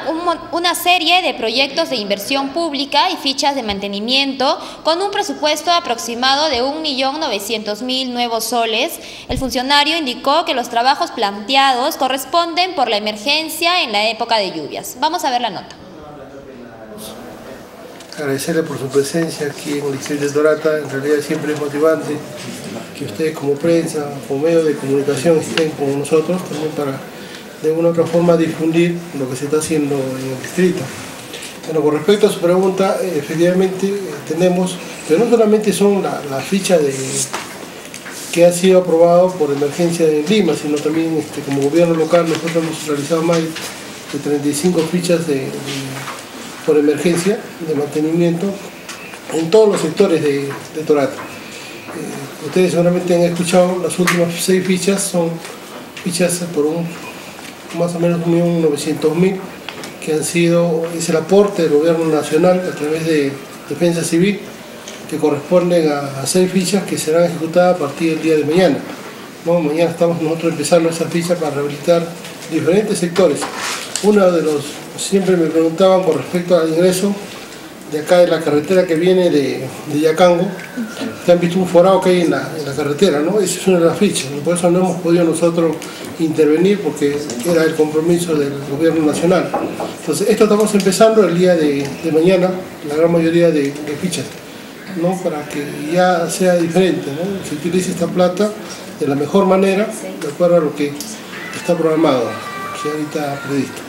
una serie de proyectos de inversión pública y fichas de mantenimiento con un presupuesto aproximado de 1.900.000 nuevos soles. El funcionario indicó que los trabajos planteados corresponden por la emergencia en la época de lluvias. Vamos a ver la nota. Agradecerle por su presencia aquí en el distrito de Torata, en realidad siempre es motivante que ustedes como prensa, como medio de comunicación estén con nosotros también para de una u otra forma difundir lo que se está haciendo en el distrito. Bueno, con respecto a su pregunta, eh, efectivamente tenemos, pero no solamente son la, la, ficha de que ha sido aprobado por emergencia en Lima, sino también este, como gobierno local nosotros hemos realizado más de 35 fichas de, por emergencia de mantenimiento en todos los sectores de, de Torata. Eh, ustedes seguramente han escuchado las últimas seis fichas, son fichas por un más o menos 1.900.000 que han sido, es el aporte del gobierno nacional a través de defensa civil que corresponden a, seis fichas que serán ejecutadas a partir del día de mañana. Mañana estamos nosotros empezando esas fichas para rehabilitar diferentes sectores. Uno de los, siempre me preguntaban con respecto al ingreso de acá de la carretera que viene de, de Yacango, que han visto un forado que hay en la, carretera, ¿no? Esa es una de las fichas, por eso no hemos podido nosotros intervenir porque era el compromiso del gobierno nacional. Entonces, esto estamos empezando el día de, mañana, la gran mayoría de, fichas, ¿no? Para que ya sea diferente, ¿no? Se utilice esta plata de la mejor manera, de acuerdo a lo que está programado, que ahorita previsto.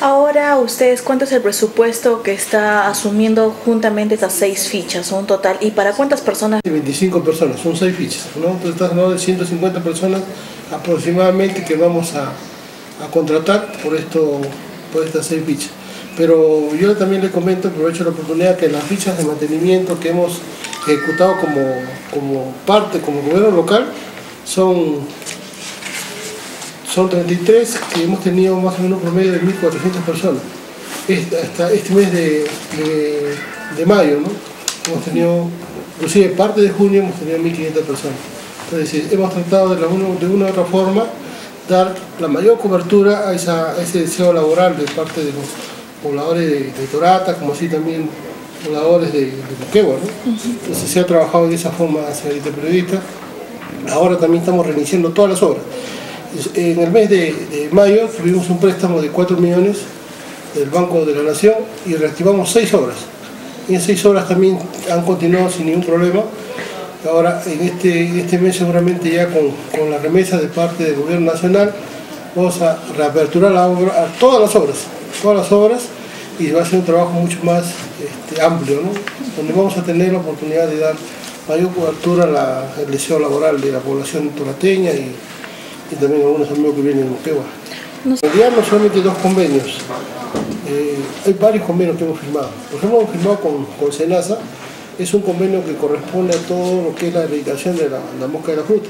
Ahora, ustedes, ¿cuánto es el presupuesto que está asumiendo juntamente estas seis fichas, un total? ¿Y para cuántas personas? 25 personas, son seis fichas, ¿no? Entonces estás hablando de 150 personas aproximadamente que vamos a, contratar por, esto, por estas seis fichas. Pero yo también le comento, aprovecho la oportunidad, que las fichas de mantenimiento que hemos ejecutado como, como parte, como gobierno local, son son 33 y hemos tenido más o menos promedio de 1.400 personas. Este, hasta este mes de, mayo, ¿no? Hemos tenido, inclusive parte de junio hemos tenido 1.500 personas. Entonces, hemos tratado de, una, de una u otra forma dar la mayor cobertura a, ese deseo laboral de parte de los pobladores de, Torata, como así también pobladores de, de Entonces se ha trabajado de esa forma, señorita periodista. Ahora también estamos reiniciando todas las obras. En el mes de, mayo tuvimos un préstamo de 4 millones del Banco de la Nación y reactivamos 6 obras. Y en 6 obras también han continuado sin ningún problema. Ahora, en este, este mes seguramente ya con, la remesa de parte del Gobierno Nacional, vamos a reaperturar la a todas las obras, todas las obras, y va a ser un trabajo mucho más este, amplio, donde vamos a tener la oportunidad de dar mayor cobertura al deseo laboral de la población torateña y, también algunos amigos que vienen de Moquegua. En realidad no solamente dos convenios, eh, hay varios convenios que hemos firmado. Por ejemplo, hemos firmado con, con SENASA, es un convenio que corresponde a todo lo que es la erradicación de la, mosca de la fruta.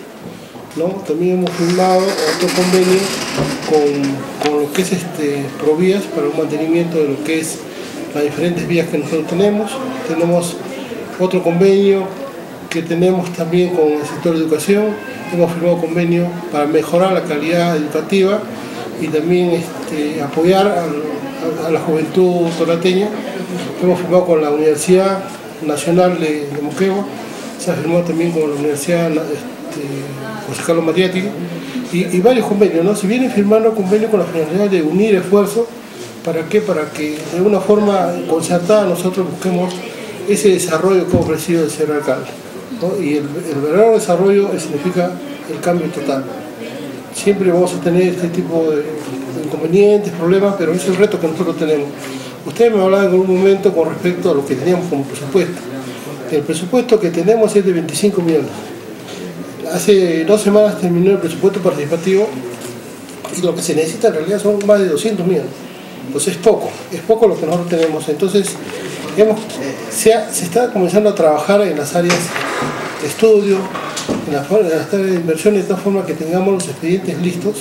¿no? También hemos firmado otro convenio con, con, lo que es este, Provías para un mantenimiento de lo que es las diferentes vías que nosotros tenemos. Tenemos otro convenio que tenemos también con el sector de educación. Hemos firmado convenio para mejorar la calidad educativa y también este, apoyar a, la juventud torateña. Hemos firmado con la Universidad Nacional de, de se ha firmado también con la Universidad este, José Carlos Mariático y, varios convenios, ¿no? Se vienen firmando convenios con la finalidad de unir esfuerzos, ¿para qué? Para que de una forma concertada nosotros busquemos ese desarrollo que ha ofrecido el señor alcalde. Y el, verdadero desarrollo significa el cambio total. Siempre vamos a tener este tipo de, inconvenientes, problemas, pero es el reto que nosotros tenemos. Ustedes me hablaban en un momento con respecto a lo que teníamos como presupuesto. El presupuesto que tenemos es de 25 millones. Hace dos semanas terminó el presupuesto participativo y lo que se necesita en realidad son más de 200 millones. Entonces es poco, es poco lo que nosotros tenemos. Entonces se, está comenzando a trabajar en las áreas de estudio, en las, áreas de inversión, de tal forma que tengamos los expedientes listos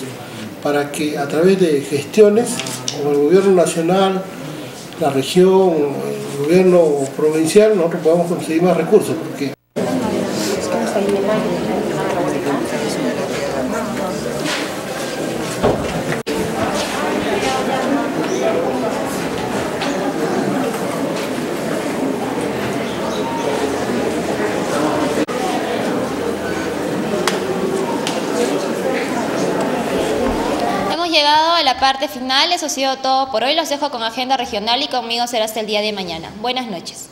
para que a través de gestiones como el gobierno nacional, la región, el gobierno provincial, nosotros podamos conseguir más recursos. Porque llegado a la parte final, eso ha sido todo por hoy. Los dejo con agenda regional y conmigo será hasta el día de mañana. Buenas noches.